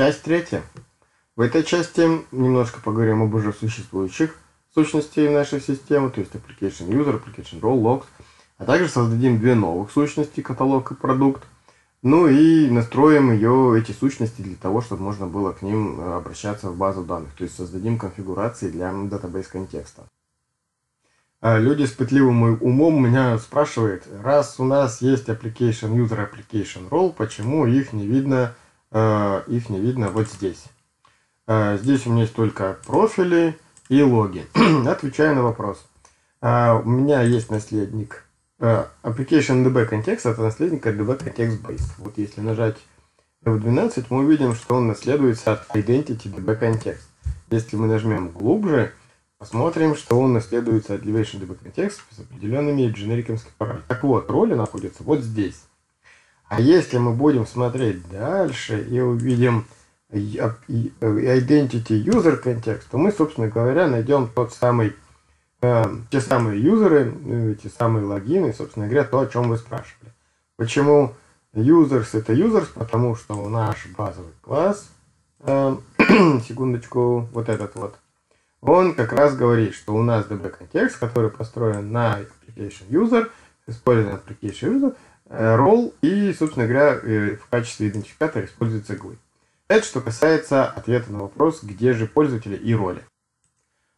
Часть третья. В этой части немножко поговорим об уже существующих сущностей нашей системы, то есть Application User, Application Role, Logs, а также создадим две новых сущности, каталог и продукт, ну и настроим ее, эти сущности для того, чтобы можно было к ним э, обращаться в базу данных, то есть создадим конфигурации для database контекста. А люди с пытливым умом меня спрашивают, раз у нас есть application user application role, почему их не видно, их не видно вот здесь? Э, здесь у меня есть только профили и логи. Отвечаю на вопрос. Э, у меня есть наследник э, application DB контекст, это наследник DB context base. Вот если нажать F12, мы увидим, что он наследуется от identity DB context. Если мы нажмем глубже, посмотрим, что он наследуется от elevation DB context с определенными параметрами. Так вот, роли находятся вот здесь. А если мы будем смотреть дальше и увидим identity user контекст, то мы, собственно говоря, найдем тот самый, э, те самые юзеры, э, эти самые логины, собственно говоря, то, о чем вы спрашивали. Почему users это users? Потому что наш базовый класс, э, секундочку, вот этот вот, он как раз говорит, что у нас DB контекст, который построен на application user, используем application user, э, role и, собственно говоря, э, в качестве идентификатора используется GUI. Это что касается ответа на вопрос, где же пользователи и роли.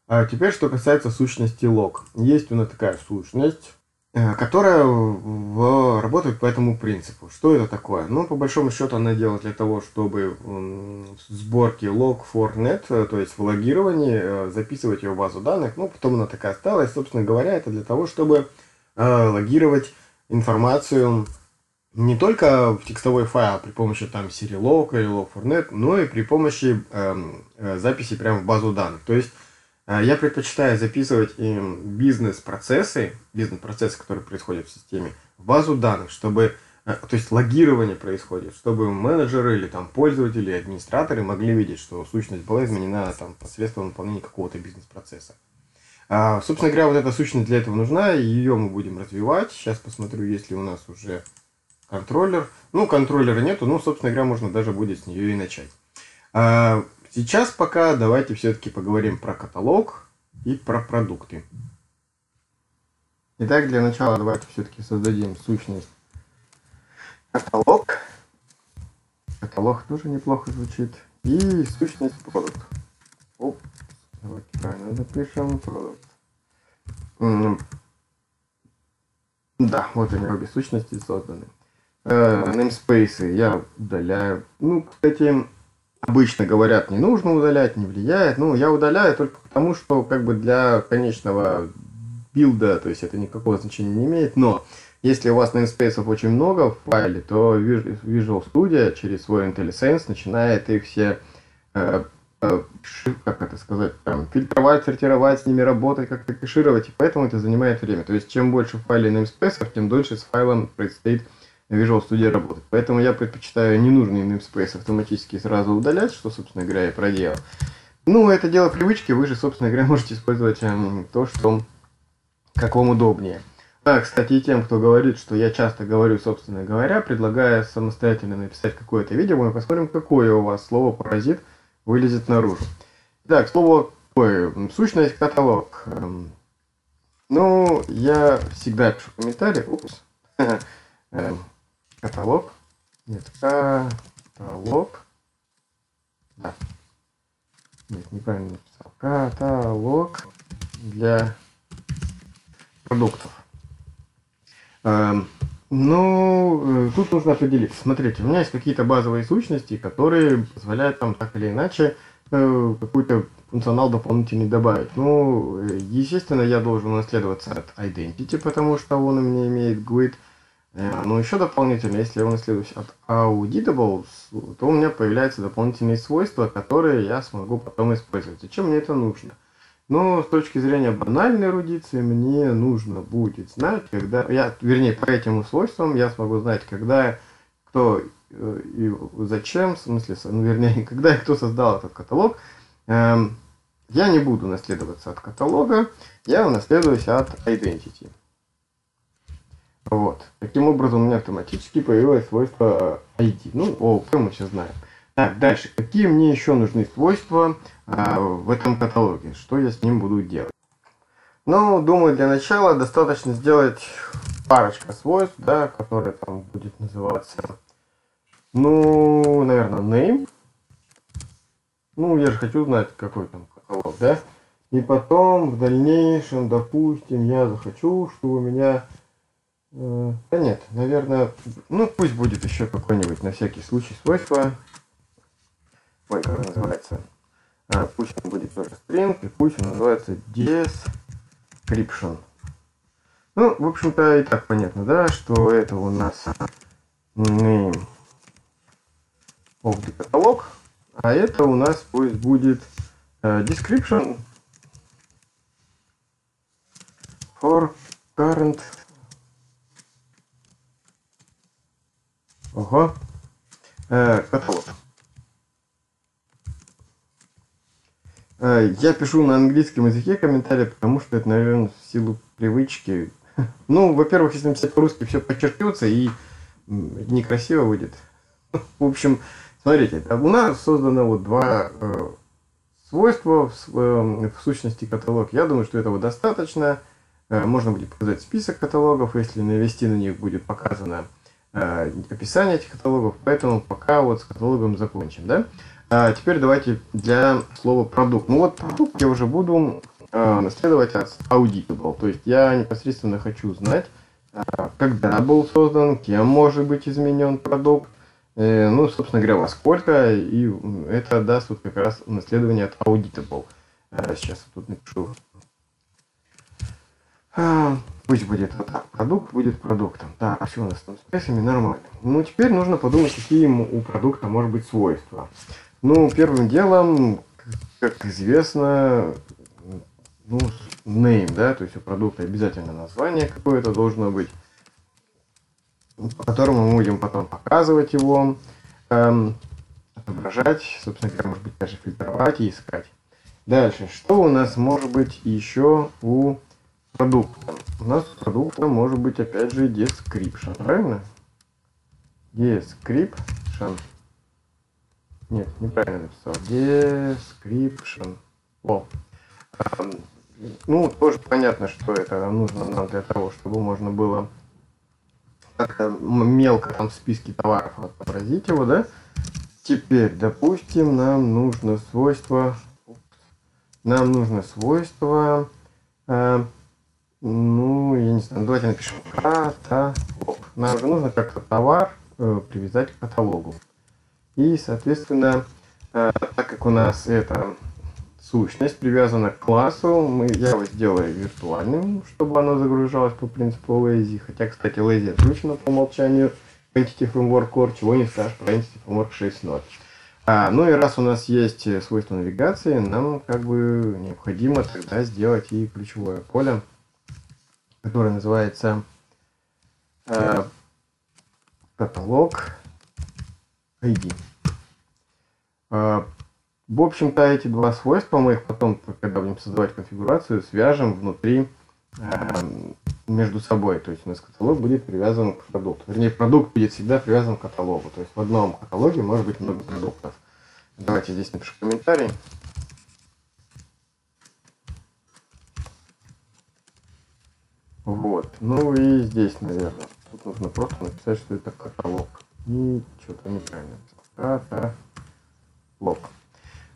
А теперь, что касается сущности лог. Есть у нас такая сущность, э, которая в, работает по этому принципу. Что это такое? Ну, по большому счету, она делает для того, чтобы в сборке log for net, э, то есть в логировании, записывать ее в базу данных. Ну, потом она такая осталась. Собственно говоря, это для того, чтобы логировать информацию не только в текстовой файл при помощи там Serialog или Log4net, но и при помощи эм, э, записи прямо в базу данных. То есть э, я предпочитаю записывать им бизнес-процессы, бизнес-процессы, которые происходят в системе, в базу данных, чтобы э, то есть логирование происходит, чтобы менеджеры или там пользователи, администраторы могли видеть, что сущность была изменена там посредством выполнения какого-то бизнес-процесса. А, собственно говоря, вот эта сущность для этого нужна, ее мы будем развивать. Сейчас посмотрю, есть ли у нас уже контроллер. Ну, контроллера нету, ну, собственно говоря, можно даже будет с нее и начать. А сейчас пока давайте все-таки поговорим про каталог и про продукты. Итак, для начала давайте все-таки создадим сущность каталог. Каталог тоже неплохо звучит. И сущность продукт. Оп, правильно запишем. Продукт. Да, вот они обе сущности созданы э, namespace я удаляю. Ну, кстати, обычно говорят, не нужно удалять, не влияет. Ну, я удаляю только потому, что как бы для конечного билда, то есть это никакого значения не имеет, но если у вас namespace очень много в файле, то Visual Studio через свой IntelliSense начинает их все э, как это сказать, там, фильтровать, сортировать, с ними работать, как-то кэшировать, и поэтому это занимает время. То есть, чем больше в файле namespace, тем дольше с файлом предстоит Visual Studio работать. Поэтому я предпочитаю ненужный namespace автоматически сразу удалять, что, собственно говоря, я проделал. Ну, это дело привычки, вы же, собственно говоря, можете использовать эм, то, что как вам удобнее. А, кстати, и тем, кто говорит, что я часто говорю, собственно говоря, предлагаю самостоятельно написать какое-то видео, мы посмотрим, какое у вас слово паразит вылезет наружу. Так, слово такое, сущность каталог. Эм, ну, я всегда пишу комментарии. Упс. Эм, каталог. Нет, каталог. Да. Нет, неправильно написал. Каталог для продуктов. Ну, э, тут нужно определиться. Смотрите, у меня есть какие-то базовые сущности, которые позволяют там так или иначе э, какой-то функционал дополнительный добавить. Ну, э, естественно, я должен унаследоваться от identity, потому что он у меня имеет GUID. Но еще дополнительно, если я унаследуюсь от auditables, то у меня появляются дополнительные свойства, которые я смогу потом использовать. Зачем мне это нужно? Но с точки зрения банальной эрудиции мне нужно будет знать, когда я, вернее, по этим свойствам я смогу знать, когда, кто э, и зачем, в смысле, ну, вернее, когда и кто создал этот каталог. Эм, я не буду наследоваться от каталога, я унаследуюсь от identity. Вот. Таким образом, у меня автоматически появилось свойство ID. Ну, ООП мы сейчас знаем. Так, дальше. Какие мне еще нужны свойства в этом каталоге? Что я с ним буду делать? Ну, думаю, для начала достаточно сделать парочка свойств, да, которые там будет называться, ну, наверное, name. Ну, я же хочу знать, какой там каталог, да. И потом в дальнейшем, допустим, я захочу, чтобы у меня... Э, да нет, наверное, ну пусть будет еще какой-нибудь на всякий случай свойство. Ой, как называется? А, пусть он будет тоже string, и пусть он называется description. Ну, в общем-то, и так понятно, да, что это у нас name of the catalog, а это у нас пусть будет э, description for current Ого. Э, каталог. Я пишу на английском языке комментарии, потому что это, наверное, в силу привычки. Ну, во-первых, если написать по-русски, все подчеркнется и некрасиво выйдет. В общем, смотрите, у нас создано вот два э, свойства в, э, в сущности каталог. Я думаю, что этого достаточно. Э, можно будет показать список каталогов, если навести на них будет показано э, описание этих каталогов. Поэтому пока вот с каталогом закончим. Да? А теперь давайте для слова продукт. Ну вот продукт я уже буду э, наследовать от auditable. То есть я непосредственно хочу знать, когда был создан, кем может быть изменен продукт, ну, собственно говоря, во сколько, и это даст вот как раз наследование от auditable. Сейчас тут напишу а, пусть будет вот так. Продукт будет продуктом. Так, все у нас там с прессами нормально. Ну, теперь нужно подумать, какие у продукта может быть свойства. Ну, первым делом, как известно, ну, name, да, то есть у продукта обязательно название какое-то должно быть, по которому мы будем потом показывать его, эм, отображать, собственно говоря, может быть, даже фильтровать и искать. Дальше, что у нас может быть еще у продуктом. У нас продуктом может быть опять же description, правильно? Description. Нет, неправильно написал. Description. О. Ну, тоже понятно, что это нужно нам для того, чтобы можно было как-то мелко там в списке товаров отобразить его, да? Теперь, допустим, нам нужно свойство... Нам нужно свойство... Э, ну, я не знаю, давайте напишем каталог. Нам же нужно как-то товар э, привязать к каталогу. И, соответственно, э, так как у нас эта сущность привязана к классу, мы, я его сделаю виртуальным, чтобы оно загружалось по принципу lazy. Хотя, кстати, lazy отключено по умолчанию в Entity Framework Core, чего не скажешь про Entity Framework 6.0. А, ну и раз у нас есть свойство навигации, нам как бы необходимо тогда сделать и ключевое поле который называется э, каталог ID. Э, в общем-то, эти два свойства мы их потом, когда будем создавать конфигурацию, свяжем внутри э, между собой. То есть у нас каталог будет привязан к продукту. Вернее, продукт будет всегда привязан к каталогу. То есть в одном каталоге может быть много продуктов. Давайте здесь напишу комментарий. Вот. Ну и здесь, наверное. Тут нужно просто написать, что это каталог. И что-то неправильно. Каталог.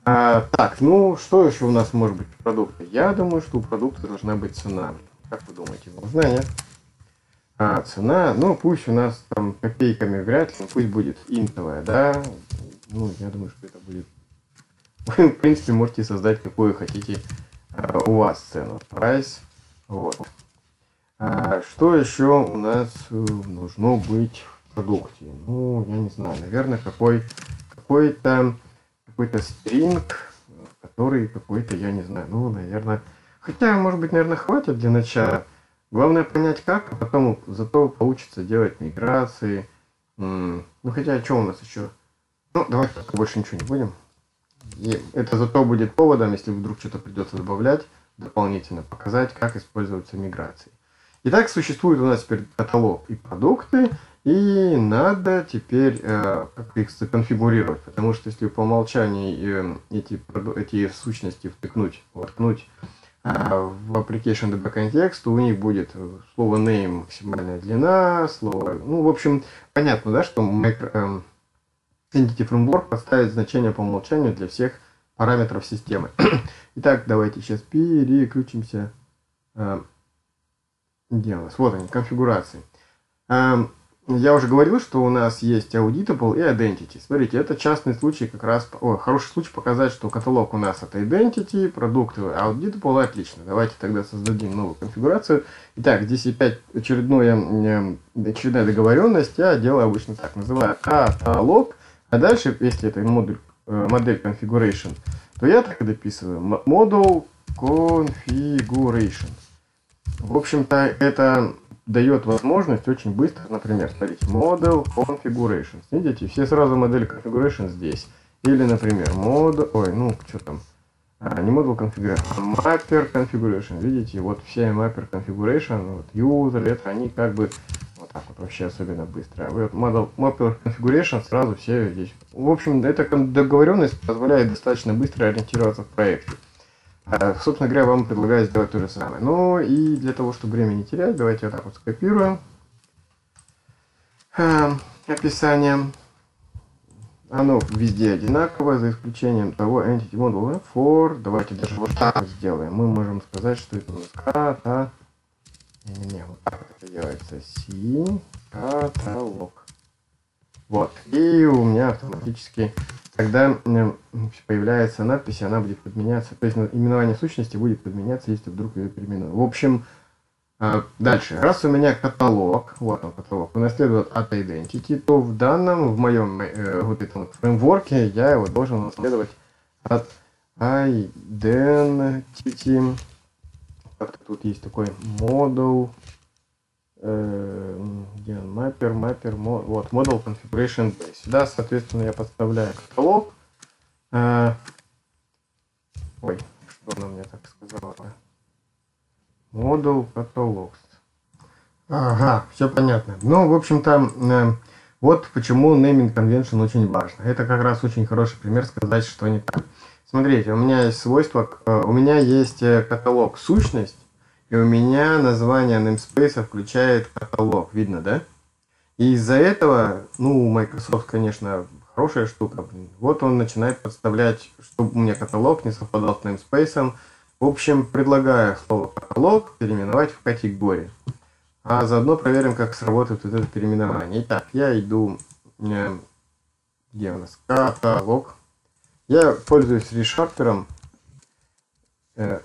А, так, ну что еще у нас может быть продукта? Я думаю, что у продукта должна быть цена. Как вы думаете, должна, нет? А, цена, ну пусть у нас там копейками вряд ли, пусть будет интовая, да? Ну, я думаю, что это будет... Вы, в принципе, можете создать какую хотите а, у вас цену. Price. Вот. А что еще у нас э, должно быть продукте? Ну, я не знаю, наверное, какой какой-то какой-то стринг, который какой-то, я не знаю, ну, наверное, хотя, может быть, наверное, хватит для начала. Главное понять как, а потом зато получится делать миграции. Ну, хотя, что у нас еще? Ну, давайте пока больше ничего не будем. И это зато будет поводом, если вдруг что-то придется добавлять, дополнительно показать, как используются миграции. Итак, существует у нас теперь каталог и продукты, и надо теперь э, как их законфигурировать, потому что если по умолчанию э, эти, эти сущности втыкнуть, воткнуть э, в application DB контекст, у них будет слово name максимальная длина, слово, ну, в общем, понятно, да, что micro, э, Entity Framework поставит значение по умолчанию для всех параметров системы. Итак, давайте сейчас переключимся. Нас? Вот они, конфигурации. Э, я уже говорил, что у нас есть auditable и identity. Смотрите, это частный случай как раз, о, хороший случай показать, что каталог у нас это identity, продукты auditable, отлично. Давайте тогда создадим новую конфигурацию. Итак, здесь опять очередное, э, очередная договоренность. Я делаю обычно так, называю каталог, а дальше, если это модуль, э, модель configuration, то я так и дописываю. Model configuration. В общем-то, это дает возможность очень быстро, например, смотрите, Model Configuration. Видите, все сразу модели Configuration здесь. Или, например, Model, ой, ну, что там, а, не Model Configuration, а Mapper Configuration. Видите, вот все Mapper Configuration, вот User, это они как бы вот так вот вообще особенно быстро. А вот Model Mapper Configuration сразу все здесь. В общем, эта договоренность позволяет достаточно быстро ориентироваться в проекте. А, собственно говоря, вам предлагаю сделать то же самое. Ну и для того, чтобы время не терять, давайте вот так вот скопируем а, описание. Оно везде одинаковое, за исключением того Entity Module for. Давайте даже вот так вот сделаем. Мы можем сказать, что это у нас ката... Не-не-не, вот так вот это делается. C каталог. Вот. И у меня автоматически когда появляется надпись, она будет подменяться, то есть именование сущности будет подменяться, если вдруг ее переименую. В общем, а, дальше. Раз у меня каталог, вот он каталог, унаследует от identity, то в данном, в моем э, вот этом фреймворке я его должен унаследовать от identity. Как-то тут есть такой модул где он, mapper, mapper, вот, model configuration base. Сюда, соответственно, я подставляю каталог. Э, ой, что она мне так сказала? Model каталог. Ага, все понятно. Ну, в общем-то, э, вот почему naming convention очень важно. Это как раз очень хороший пример сказать, что не так. Смотрите, у меня есть свойство, э, у меня есть э, каталог сущность, и у меня название namespace включает каталог, видно, да? И из-за этого, ну, Microsoft, конечно, хорошая штука. Вот он начинает подставлять, чтобы у меня каталог не совпадал с namespace. В общем, предлагаю слово каталог переименовать в категории. А заодно проверим, как сработает вот это переименование. Итак, я иду, э, где у нас, каталог. Я пользуюсь решарпером. Э,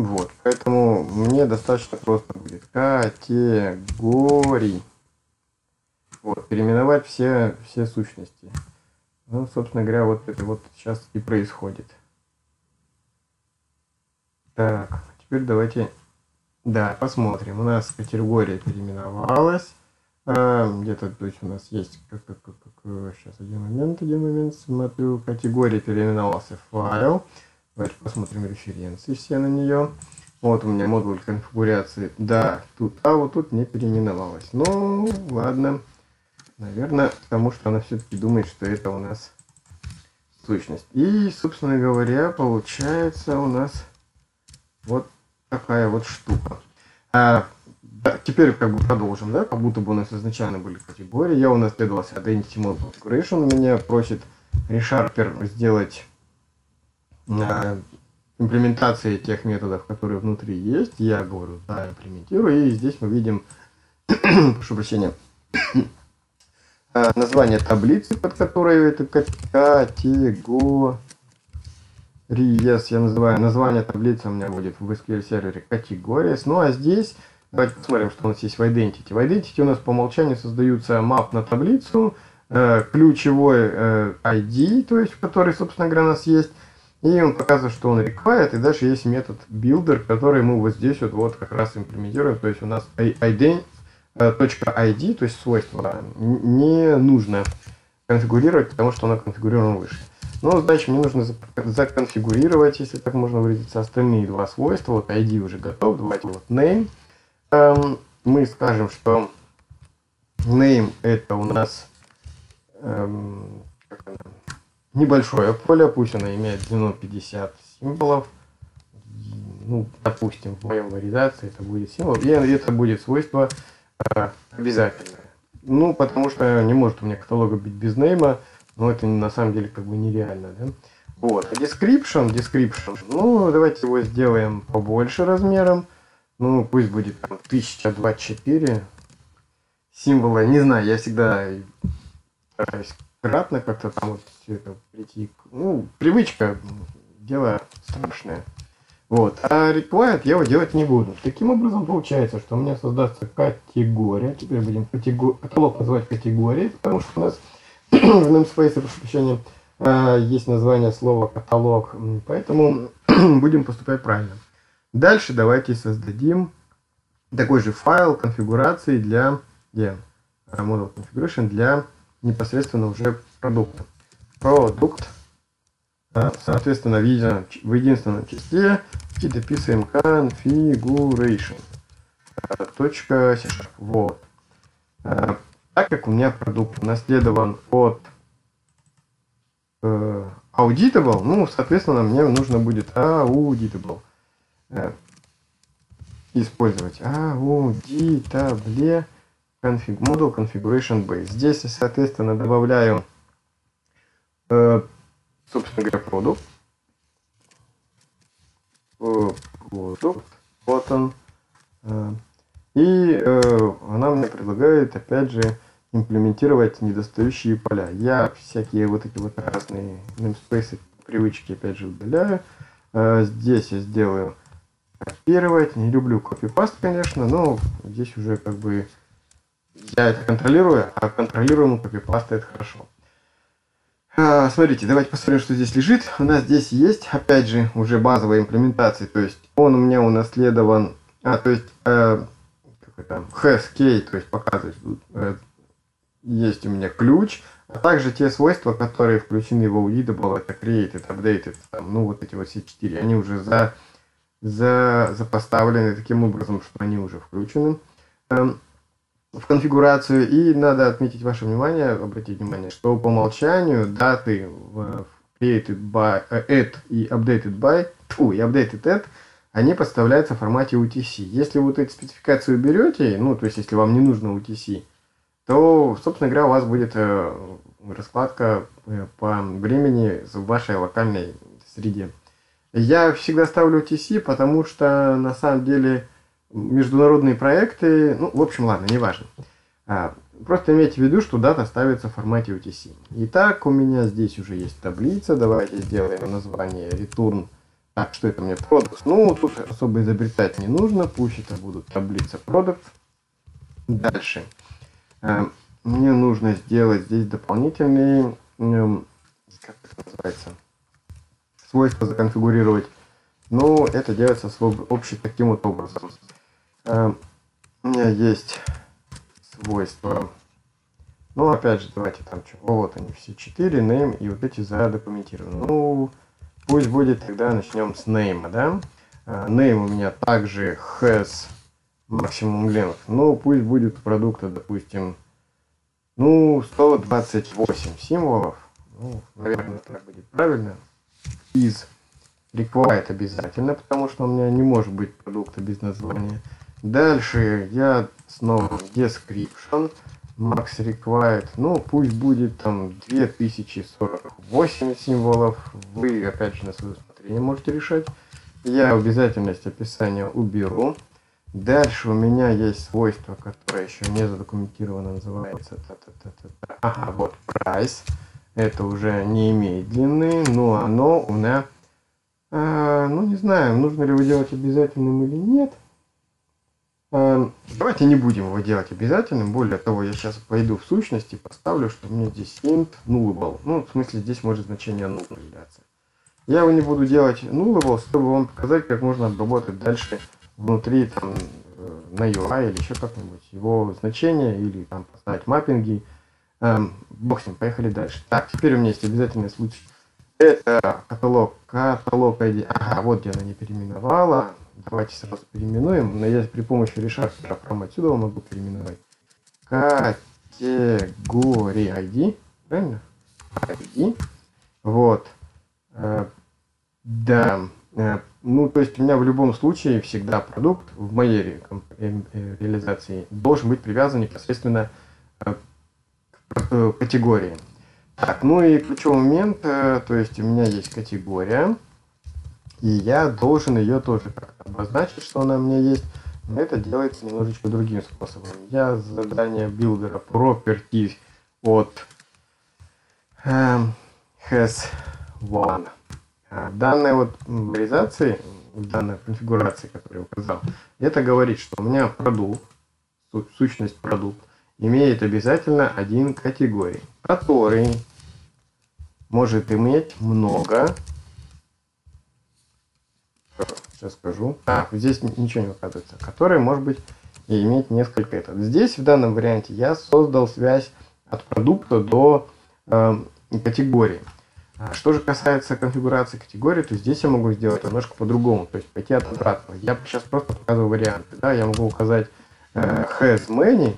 вот, поэтому мне достаточно просто будет категорий. Вот, переименовать все, все сущности. Ну, собственно говоря, вот это вот сейчас и происходит. Так, теперь давайте, да, посмотрим. У нас категория переименовалась. А, Где-то, то есть у нас есть, как, как, как, как, сейчас один момент, один момент, смотрю, категория переименовался файл. Давайте посмотрим референции все на нее. Вот у меня модуль конфигурации. Да, тут, а вот тут не переименовалась. Ну, ладно. Наверное, потому что она все-таки думает, что это у нас сущность. И, собственно говоря, получается у нас вот такая вот штука. А, да, теперь как бы продолжим, да, как будто бы у нас изначально были категории. Я унаследовался от Identity Mode Configuration. Меня просит ReSharper сделать имплементации тех методов, которые внутри есть. Я говорю, да, имплементирую. И здесь мы видим, прошу прощения, э, название таблицы, под которой это категория. Я называю название таблицы у меня будет в SQL сервере категория. Ну а здесь давайте посмотрим, что у нас есть в Identity. В Identity у нас по умолчанию создаются map на таблицу, э, ключевой э, ID, то есть в которой, собственно говоря, у нас есть и он показывает, что он required, и дальше есть метод builder, который мы вот здесь вот, вот как раз имплементируем. То есть у нас ID, э, .id, то есть свойство, не нужно конфигурировать, потому что оно конфигурировано выше. Ну, значит, мне нужно законфигурировать, если так можно выразиться, остальные два свойства. Вот ID уже готов. Давайте вот name. Эм, мы скажем, что name это у нас эм, небольшое поле, пусть оно имеет длину 50 символов. Ну, допустим, в моем валидации это будет символ, и это будет свойство э, обязательное. Ну, потому что не может у меня каталога быть без нейма, но это на самом деле как бы нереально, да? Вот. А description, description, ну, давайте его сделаем побольше размером. Ну, пусть будет там 1024 символа. Не знаю, я всегда стараюсь кратно как-то там вот это прийти. Ну, привычка, дело страшное. Вот. А required я его делать не буду. Таким образом получается, что у меня создастся категория. Теперь будем категор... каталог называть категорией, потому что у нас в namespace, прошу прощения, а, есть название слова каталог. Поэтому будем поступать правильно. Дальше давайте создадим такой же файл конфигурации для где? Model Configuration для непосредственно уже продукта. Продукт Соответственно, видя в единственном числе дописываем configuration. Точка C Вот. Так как у меня продукт наследован от э, auditable, ну, соответственно, мне нужно будет auditable э, использовать. Auditable config, model configuration base. Здесь, соответственно, добавляю э, собственно говоря, продукт. Продукт. Вот он. Э, и э, она мне предлагает, опять же, имплементировать недостающие поля. Я всякие вот эти вот разные namespace привычки, опять же, удаляю. Э, здесь я сделаю копировать. Не люблю копипаст, конечно, но здесь уже как бы я это контролирую, а контролируемый копипаст это хорошо. А, смотрите, давайте посмотрим, что здесь лежит. У нас здесь есть, опять же, уже базовая имплементация. То есть он у меня унаследован, а, то есть, э, как это, has key, то есть показывает, э, есть у меня ключ, а также те свойства, которые включены в auditable, это created, updated, там, ну вот эти вот все четыре, они уже за, за, запоставлены таким образом, что они уже включены. Эм, в конфигурацию. И надо отметить ваше внимание, обратить внимание, что по умолчанию даты в created by, э, add и updated by, тьфу, и updated add, они подставляются в формате UTC. Если вот эти спецификации уберете, ну, то есть, если вам не нужно UTC, то, собственно говоря, у вас будет э, раскладка э, по времени в вашей локальной среде. Я всегда ставлю UTC, потому что, на самом деле, международные проекты, ну, в общем, ладно, неважно. А, просто имейте в виду, что дата ставится в формате UTC. Итак, у меня здесь уже есть таблица. Давайте сделаем название return. Так, что это мне product? Ну, тут особо изобретать не нужно. Пусть это будут таблица product. Дальше. А, мне нужно сделать здесь дополнительные, как это называется, свойства законфигурировать. Но это делается с общий таким вот образом. Э, у меня есть свойства. Ну, опять же, давайте там что. Вот они все четыре, name и вот эти задокументированы. Ну, пусть будет тогда начнем с name, да? Uh, name у меня также has максимум length. Ну, пусть будет продукта, допустим, ну, 128 символов. Ну, наверное, так будет правильно. Из required обязательно, потому что у меня не может быть продукта без названия. Дальше я снова description, max required, ну пусть будет там 2048 символов, вы опять же на свое усмотрение можете решать. Я обязательность описания уберу. Дальше у меня есть свойство, которое еще не задокументировано, называется та -та -та -та -та. Ага, вот price. Это уже не имеет длины, но оно у меня, э, ну не знаю, нужно ли его делать обязательным или нет. Эм, давайте не будем его делать обязательным. Более того, я сейчас пойду в сущность и поставлю, что меня здесь int nullable. Ну, в смысле, здесь может значение null появляться. Я его не буду делать nullable, чтобы вам показать, как можно обработать дальше внутри там, э, на UI или еще как-нибудь его значение или там поставить маппинги. Эм, бог с ним, поехали дальше. Так, теперь у меня есть обязательный случай Это каталог, каталог ID. Ага, вот где она не переименовала. Давайте сразу переименуем. Я при помощи решафтера прямо отсюда могу переименовать. Категория ID. Правильно? ID. Вот. Э, да. Э, ну, то есть у меня в любом случае всегда продукт в моей ре э, реализации должен быть привязан непосредственно к категории. Так, ну и ключевой момент, то есть у меня есть категория, и я должен ее тоже как-то обозначить, что она у меня есть. Но это делается немножечко другим способом. Я задание билдера property от э, has one а, данная вот реализации, данной конфигурации, которую я указал, это говорит, что у меня продукт, сущность продукт, имеет обязательно один категорий, который может иметь много. Сейчас скажу. А, здесь ничего не указывается. Который может быть и иметь несколько этот. Здесь в данном варианте я создал связь от продукта до э, категории. А что же касается конфигурации категории, то здесь я могу сделать немножко по-другому, то есть пойти от обратного. Я сейчас просто показываю варианты. Да? Я могу указать э, has many,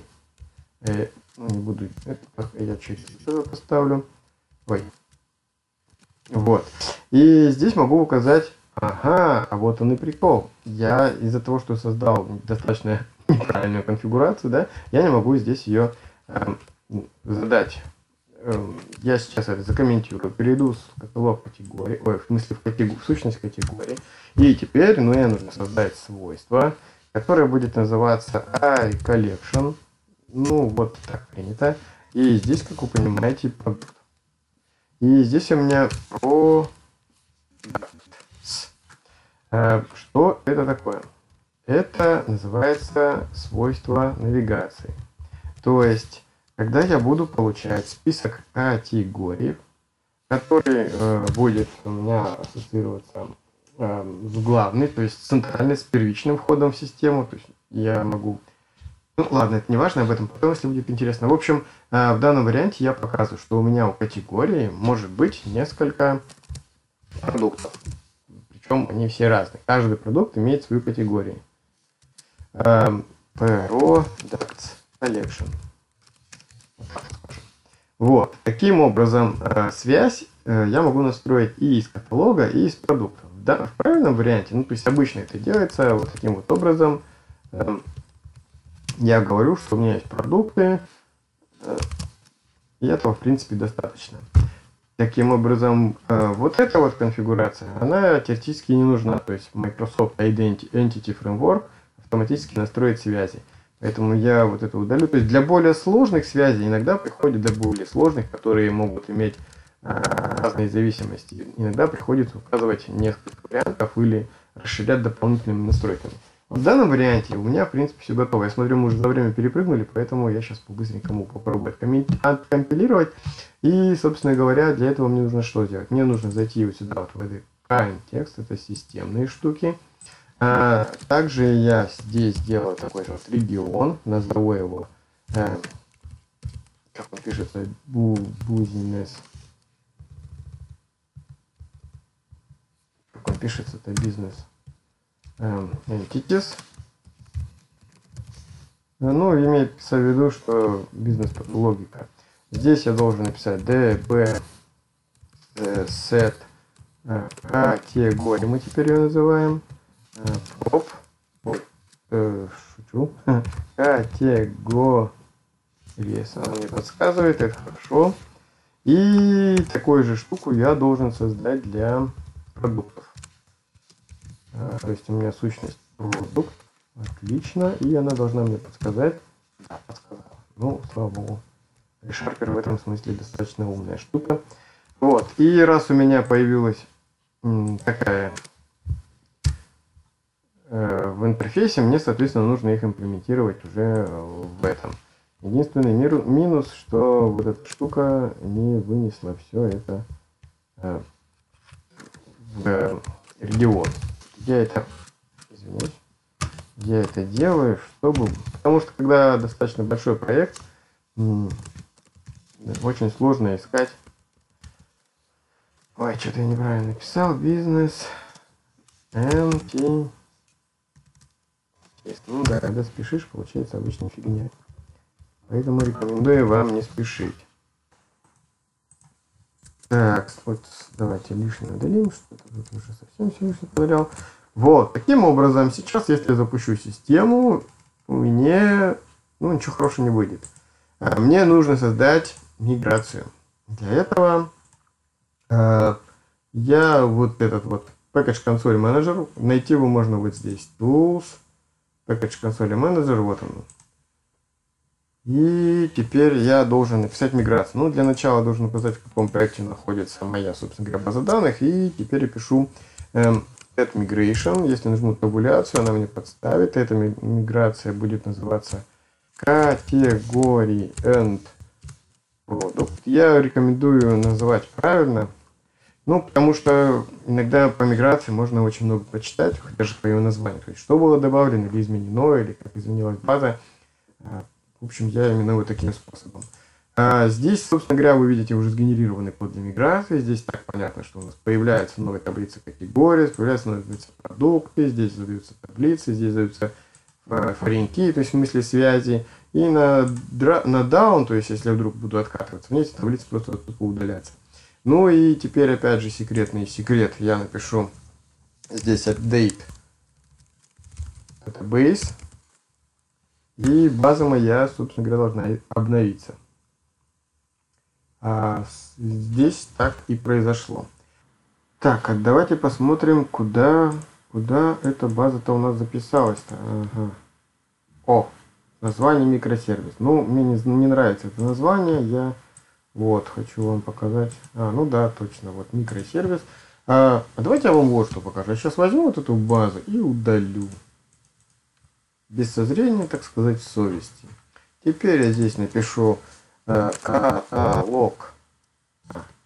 э, ну, не буду, это я через поставлю. Ой. Вот. И здесь могу указать, ага, а вот он и прикол. Я из-за того, что создал достаточно неправильную конфигурацию, да, я не могу здесь ее э, задать Эм, я сейчас это закомментирую, перейду в каталог категории, ой, в смысле в, категорию, в сущность категории, и теперь ну, мне нужно создать свойство, которое будет называться iCollection, ну вот так принято, и здесь, как вы понимаете. И здесь у меня про э, что это такое? Это называется свойство навигации. То есть когда я буду получать список категорий, который э, будет у меня ассоциироваться э, с главной, то есть центральной, с первичным входом в систему. То есть я могу... Ну ладно, это не важно, об этом потом, если будет интересно. В общем, э, в данном варианте я показываю, что у меня у категории может быть несколько продуктов. Причем они все разные. Каждый продукт имеет свою категорию. Э, Products Collection. Вот. Таким образом, э, связь э, я могу настроить и из каталога, и из продуктов. Да, в правильном варианте, ну, то есть обычно это делается вот таким вот образом. Эм, я говорю, что у меня есть продукты, и этого, в принципе, достаточно. Таким образом, вот эта вот конфигурация, она теоретически не нужна. То есть Microsoft Identity Framework автоматически настроит связи. Поэтому я вот это удалю. То есть для более сложных связей иногда приходит для более сложных, которые могут иметь а, разные зависимости. Иногда приходится указывать несколько вариантов или расширять дополнительными настройками. В данном варианте у меня, в принципе, все готово. Я смотрю, мы уже за время перепрыгнули, поэтому я сейчас по-быстренькому попробую откомпилировать. И, собственно говоря, для этого мне нужно что сделать? Мне нужно зайти вот сюда, вот в этот контекст, это системные штуки. А, также я здесь сделаю такой вот регион, назову его, э, как он пишется, бузинес. Как он пишется, это бизнес entities. Ну, имеется в виду, что бизнес-логика. Здесь я должен написать db set категории, мы теперь ее называем. Оп. Э, шучу. Категория. Она мне подсказывает, это хорошо. И такую же штуку я должен создать для продуктов. А, то есть у меня сущность продукт. Отлично. И она должна мне подсказать. Ну, слава богу. ReSharper в этом смысле достаточно умная штука. Вот. И раз у меня появилась такая Э, в интерфейсе, мне, соответственно, нужно их имплементировать уже э, в этом. Единственный минус, что вот эта штука не вынесла все это э, в регион. Я это, извиняюсь, я это делаю, чтобы, потому что когда достаточно большой проект, очень сложно искать Ой, что-то я неправильно написал. Бизнес. MT. Ну да, когда спешишь, получается обычная фигня. Поэтому рекомендую вам не спешить. Так, вот давайте лишнее удалим, что-то тут уже совсем все лишнее потерял. Вот, таким образом, сейчас, если я запущу систему, меня, ну, ничего хорошего не выйдет. А, мне нужно создать миграцию. Для этого э, я вот этот вот Package Console Manager, найти его можно вот здесь. Tools, Package Console Manager, вот он. И теперь я должен написать миграцию. Ну, для начала должен указать, в каком проекте находится моя, собственно говоря, база данных. И теперь я пишу эм, add migration. Если нажму табуляцию, она мне подставит. Эта миграция будет называться category and product. Я рекомендую называть правильно. Ну, потому что иногда по миграции можно очень много почитать, даже по ее названию. То есть, что было добавлено или изменено, или как изменилась база. В общем, я именно вот таким способом. А здесь, собственно говоря, вы видите уже сгенерированный код для миграции. Здесь так понятно, что у нас появляется новая таблица категорий, появляется новая таблица продукты, здесь задаются таблицы, здесь задаются форенки, то есть в смысле связи. И на, на down, то есть если я вдруг буду откатываться, мне эти таблицы просто тупо удалятся. Ну и теперь опять же секретный секрет. Я напишу здесь update database. И база моя, собственно говоря, должна обновиться. А здесь так и произошло. Так, а давайте посмотрим, куда, куда эта база-то у нас записалась-то. Ага. О, название микросервис. Ну, мне не, не нравится это название, я вот хочу вам показать. А, ну да, точно, вот микросервис. А, а давайте я вам вот что покажу. Я сейчас возьму вот эту базу и удалю без созрения, так сказать, совести. Теперь я здесь напишу э, каталог.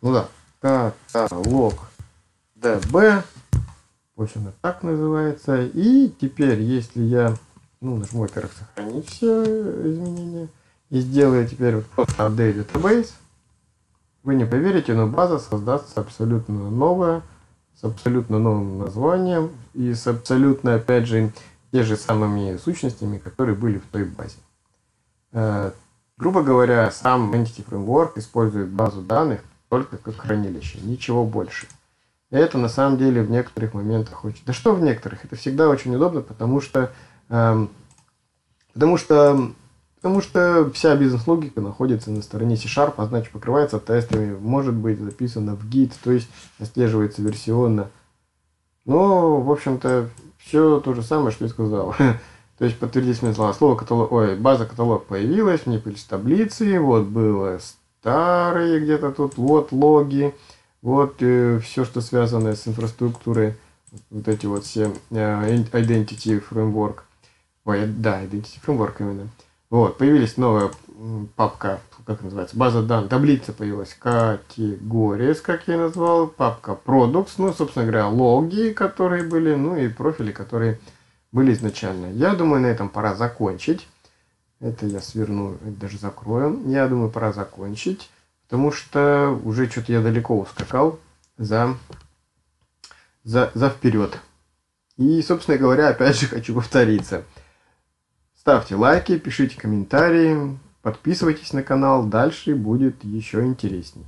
Ну да, каталог db. Пусть она так называется. И теперь, если я ну, нажму, во-первых, сохранить все изменения. И сделаю теперь вот просто update database. Вы не поверите, но база создастся абсолютно новая, с абсолютно новым названием и с абсолютно, опять же, те же самыми сущностями, которые были в той базе. Э, грубо говоря, сам Entity Framework использует базу данных только как хранилище, ничего больше. Это на самом деле в некоторых моментах очень... Да что в некоторых? Это всегда очень удобно, потому что... Эм, потому что Потому что вся бизнес-логика находится на стороне C-Sharp, а значит покрывается тестами, может быть записана в Git, то есть отслеживается версионно. Но, в общем-то, все то же самое, что я сказал. То есть подтвердить мои слова. Слово каталог, ой, база каталог появилась, мне появились таблицы, вот было старые где-то тут, вот логи, вот э, все, что связано с инфраструктурой, вот эти вот все э, Identity Framework. Ой, да, Identity Framework именно. Вот, появились новая папка, как называется, база данных, таблица появилась, категория, как я назвал, папка products, ну, собственно говоря, логи, которые были, ну и профили, которые были изначально. Я думаю, на этом пора закончить. Это я сверну, даже закрою. Я думаю, пора закончить, потому что уже что-то я далеко ускакал за, за, за вперед. И, собственно говоря, опять же хочу повториться – Ставьте лайки, пишите комментарии, подписывайтесь на канал, дальше будет еще интересней.